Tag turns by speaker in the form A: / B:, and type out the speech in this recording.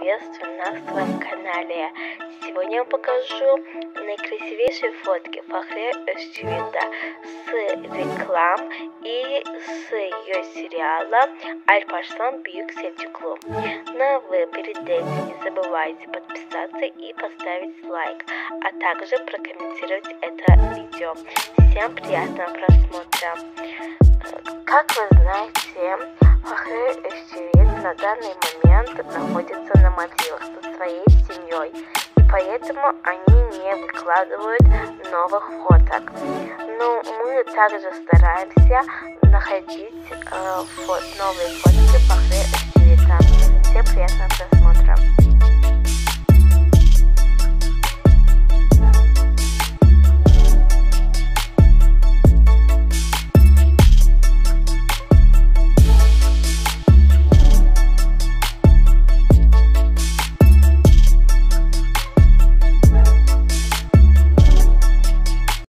A: приветствую на своем канале. Сегодня я покажу наикрасивейшие фотки Фахре Эшчевита с реклам и с ее сериала Аль-Пашлан Бьюк Сельчуклу. Но вы перед этим не забывайте подписаться и поставить лайк, а также прокомментировать это видео. Всем приятного просмотра. Как вы знаете, Фахре на данный момент находится на Мальдивах со своей семьей, и поэтому они не выкладывают новых фоток. Но мы также стараемся находить э, фото, новые фотки Фахре